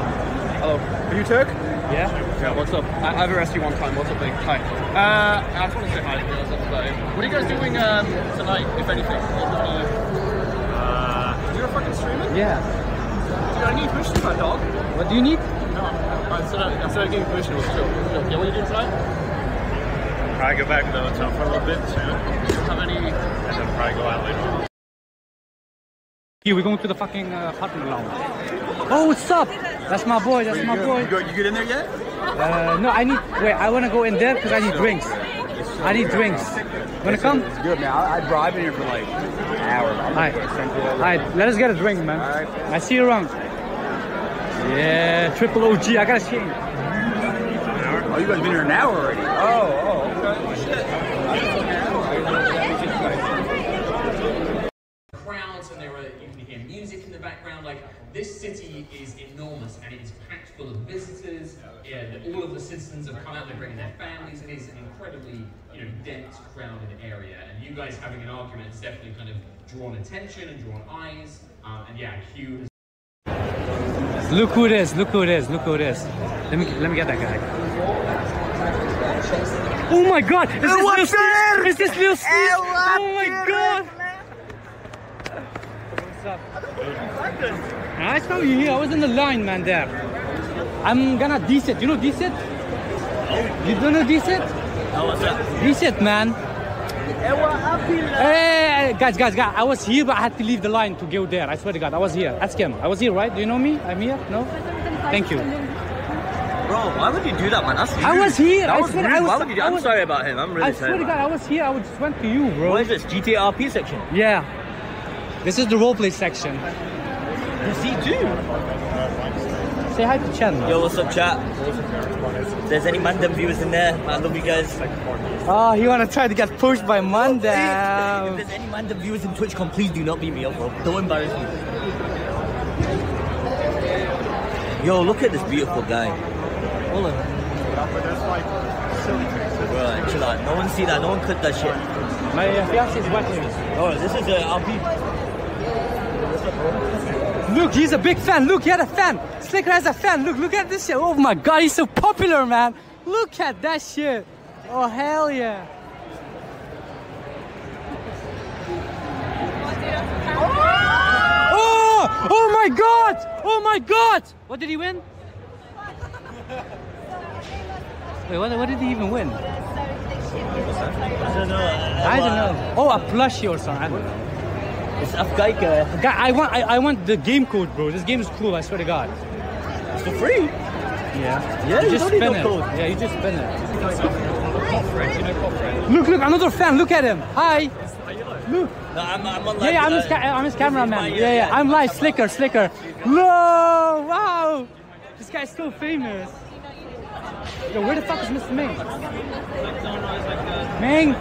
Hello. Are you Turk? Yeah. Yeah, what's up? I, I've arrested you one time. What's up, mate? Hi. Uh, I just want to say hi. What's up. What are you guys doing um, tonight, if anything? Uh, you're a fucking streaming? Yeah. Dude, I need permission for that dog. What do you need? No, I said I, I said I gave you permission. It was chill. It. Yeah, what are you doing tonight? Probably go back to the hotel for a little bit soon, and Do you have any... then probably go out later on. Here, we're going to the fucking uh, partner lounge. Oh, what's up? That's my boy. That's my boy. You, get in there yet? Uh, no, I need. Wait, I want to go in there because I need drinks. I need drinks. Wanna come? It's good, man. I, I drive in here for like an I'm Alright. Let us get a drink, man. Alright. I see you around. Yeah, triple OG. I got a change. Oh, you guys been here an hour already? Oh, oh, okay. crowds and there are you can hear music in the background like this city is enormous and it is packed full of visitors yeah, the- all of the citizens have come out they're bringing their families it is an incredibly you know dense crowded area and you guys having an argument has definitely kind of drawn attention and drawn eyes um, and yeah Hugh has Look who it is. Look who it is. Look who it is. Let me let me get that guy. Oh my God! Is this Lil Sneeze? Is this Lil Sneeze? Oh my God! Up? I saw you here. I was in the line, man. There. I'm gonna decent. You know decent? You don't know up? Decent, man. Hey, guys, guys, guys! I was here, but I had to leave the line to go there. I swear to God, I was here. Ask him. I was here, right? Do you know me? I'm here. No? Thank you. Bro, why would you do that, man? That's I was here. That I was swear, rude. I was, why would you do I I'm was- sorry about him. I'm really I sorry. swear to God. I was here. I just went to you, bro. What is this? GTRP section? Yeah. This is the roleplay section. You see, too. Say hi to Chen. Yo, what's up, chat? If there's any Mandem viewers in there, I love you guys. Ah, oh, he wanna try to get pushed by Mandem. If there's any Mandem viewers in TwitchCon, please do not beat me up, bro. Don't embarrass me. Yo, look at this beautiful guy. Hold on. Bro, chill out. No one see that. No one clip that shit. My fiance is watching. Oh, this is a RP. Look, he's a big fan. Look, he had a fan. Slicker has a fan. Look, look at this shit. Oh my God, he's so popular, man. Look at that shit. Oh hell yeah. Oh! Oh my God! Oh my God! What did he win? Wait, what, what did he even win? I don't know. I don't know. Oh, a plushie or something. I. It's Afghaika. Guy, I want, I, I want the game code, bro. This game is cool. I swear to God. It's for free. Yeah. Yeah, you just don't need spin no it. code. Yeah, you just spin it. Look, look, another fan. Look at him. Hi. Look. No, I'm, I'm on Yeah, yeah, I'm his, ca- uh, I'm his cameraman. Yeah, yeah, I'm live. Slicker, slicker. No, wow. This guy's so famous. Yo, where the fuck is Mr. Ming? Ming.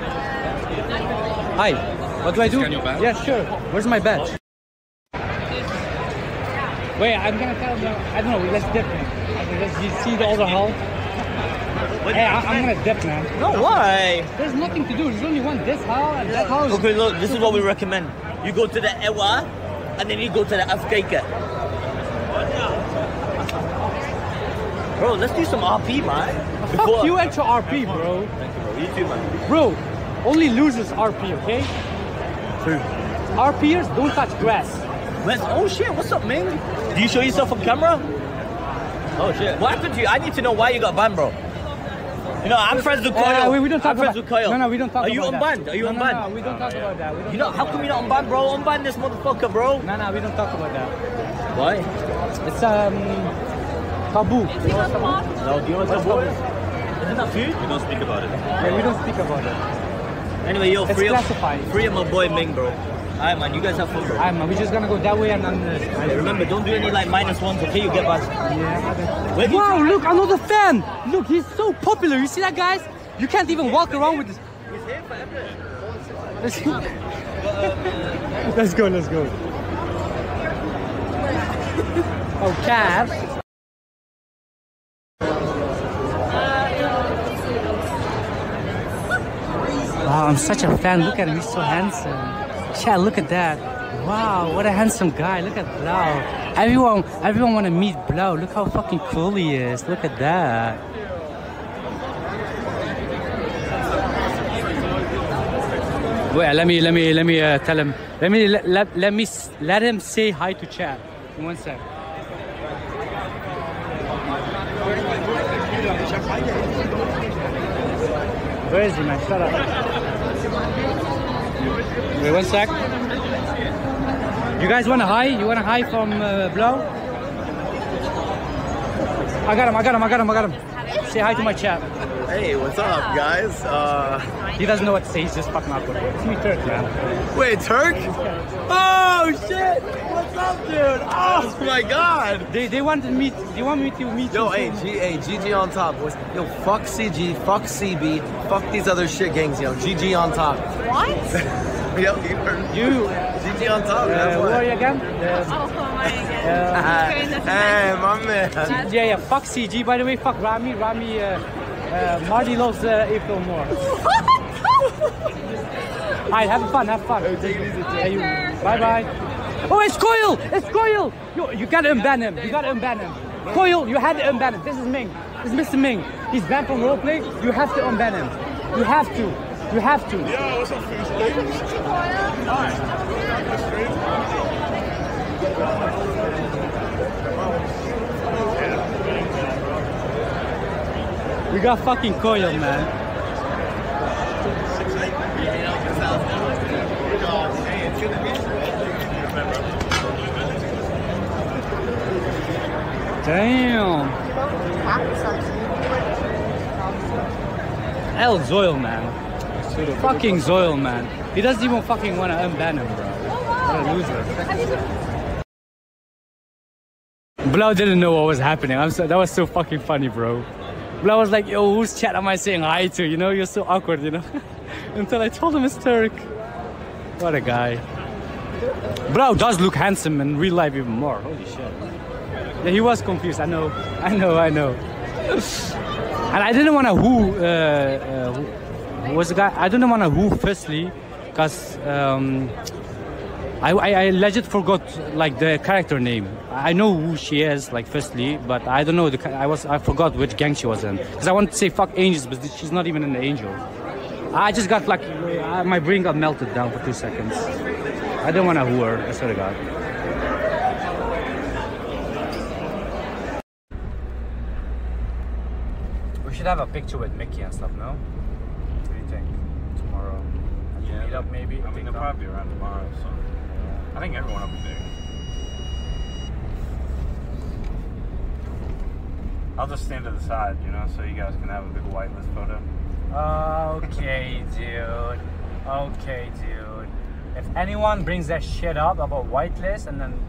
Hi. What do I do? Scan your badge? Yeah, sure. Where's my badge? Wait, I'm gonna tell him. I don't know. Let's dip. Man. Let's you see the other hall. Hey, I, I'm gonna dip, man. No, why? There's nothing to do. There's only one this hall and that hall. Okay, look, this is what we recommend. You go to the Ewa, and then you go to the Afghaika. Bro, let's do some RP, man. Fuck you and your RP, bro. Thank you, bro. You too, man. Bro, only losers RP, okay? True. peers don't touch grass. Where's, oh shit, what's up, man? Do you show yourself on camera? Oh shit. What happened to you? I need to know why you got banned, bro. You know, I'm friends with Kyle. Uh, we, we don't talk I'm friends about with Kyle. No, no, we don't talk Are you about that. unbanned? Are you no, no, unbanned? No, we don't talk about that. We don't You know, how come you're not unbanned, bro? Unban this motherfucker, bro. No, no, we don't talk about that. Why? It's um taboo. No, do you want to taboo? Isn't that food? We don't speak about it. Yeah, we don't speak about it. Anyway, yo, It's free of, classified. free of my boy Ming, bro. Alright, man, you guys have fun, bro. Alright, man, we're just gonna go that way and then. Uh, hey, remember, don't do any like minus ones, okay? You get banned. Yeah. Where Wow, look, another fan. Look, he's so popular. You see that, guys? You can't even walk around with this. Let's go. let's go. Let's go. Oh, cat. Wow, I'm such a fan. Look at him. He's so handsome. Chat, look at that. Wow, what a handsome guy. Look at Blau. Everyone, everyone want to meet Blau. Look how fucking cool he is. Look at that. Wait, let me, let me, let me uh, tell him. Let me, let, let, let me, let him say hi to chat. In one sec. Where is he, man? Shut up. Wait, one sec. You guys want a hi? You want a hi from uh, Blau? I got him, I got him, I got him, I got him. Say hi to my chat. Hey, what's up, guys? Uh, He doesn't know what to say, he's just fucking awkward. It's me, Turk, man. wait, Turk? Oh shit! What's up, dude? Oh my god! They, they want to meet, they want me to meet Yo, you. hey. G, hey, GG on top, boys. Yo, fuck CG, fuck CB, fuck these other shit gangs, yo. GG on top. What? Yo, you heard? You, GG on top, uh, man. who what? are you again? Uh, Oh, who am I again? Ah, Going to hey, my man. yeah, yeah, fuck CG, by the way, fuck Ramee. Ramee, uh, uh, Marty loves uh, April more. Alright, have fun, have fun. Yeah, you- Bye bye. Oh, it's Koil! It's Koil! You, you gotta unban him. You gotta unban him. Koil, you had to unban him. This is Ming. This is Mr. Ming. He's banned from roleplay. You have to unban him. You have to. You have to. Hi. We got fucking Koil, man. Damn. El Zoil, man. Fucking Zoil, man. He doesn't even fucking want to unban him, bro. What a loser. Blau didn't know what was happening. I'm so, that was so fucking funny, bro. Blau was like, yo, whose chat am I saying hi to? You know, you're so awkward, you know? Until I told him it's Turk. What a guy. Blau does look handsome in real life even more. Holy shit. Yeah, he was confused. I know. I know. I know. and I didn't want to who, uh, uh, who was the guy. I didn't want to who firstly, because um, I, I I legit forgot like the character name. I know who she is like firstly, but I don't know the. I was I forgot which gang she was in because I wanted to say fuck angels, but she's not even an angel. I just got like uh, my brain got melted down for two seconds. I don't want to who her. I swear to God. Should have a picture with Mickey and stuff, no? What do you think? Tomorrow. Yeah, meet up maybe. I mean, they'll probably be around tomorrow, so I think everyone will be there. I'll just stand to the side, you know, so you guys can have a big whitelist photo. Uh, okay, dude. Okay, dude. If anyone brings that shit up about whitelist, and then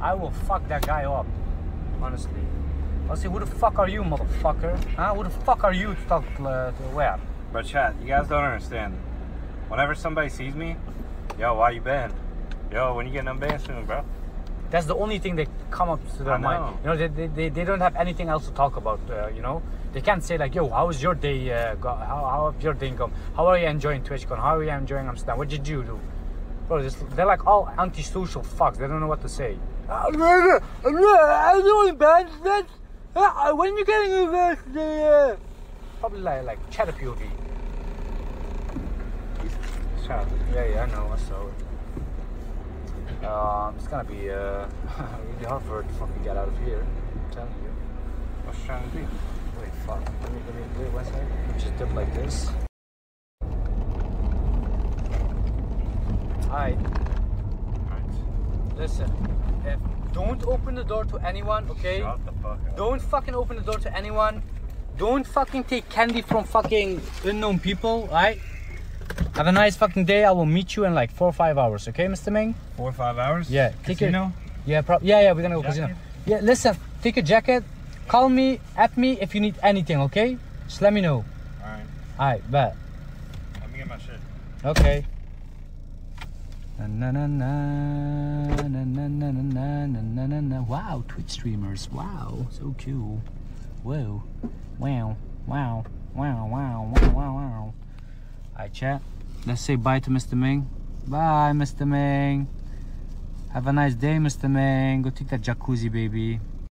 I will fuck that guy up. Honestly. I'll say, who the fuck are you, motherfucker? Huh? Who the fuck are you to talk uh, to where? But chat, you guys don't understand. Whenever somebody sees me, yo, why you banned? Yo, when you getting unbanned soon, bro? That's the only thing that come up to their I mind. know. You know, they, they, they, they don't have anything else to talk about. Uh, you know, they can't say like, "Yo, how was your day? Uh, go, how how have your day gone? How are you enjoying TwitchCon? How are you enjoying Amsterdam? What did you do?" Bro, this, they're like all antisocial fucks. They don't know what to say. I'm doing bad. When you getting university? Probably like like chat POV. Yeah, yeah, I know. I saw it. Um, it's gonna be uh, really hard for her to fucking get out of here. I'm telling you. What's trying to do? Wait, fuck. Let me, let me, wait, one second. Let me just dip like this. Alright. Listen. If, don't open the door to anyone, okay? Shut the fuck up. Don't fucking open the door to anyone. Don't fucking take candy from fucking unknown people, alright? Have a nice fucking day. I will meet you in like four or five hours, okay, Mr. Ming? Four or five hours? Yeah, take your- Casino? Yeah, prob- yeah, yeah, we're gonna go Jacket? casino. Yeah, listen, take a jacket. Call me, at me if you need anything, okay? Just let me know. Alright. Alright, bet. Let me get my shit. Okay. Na na na na na na na na na na. Wow, Twitch streamers. Wow, so cool. Whoa. Wow. Wow. Wow. Wow. Wow. Wow. Wow. Alright, chat. Let's say bye to Mr. Ming. Bye, Mr. Ming. Have a nice day, Mr. Man. Go take that jacuzzi, baby.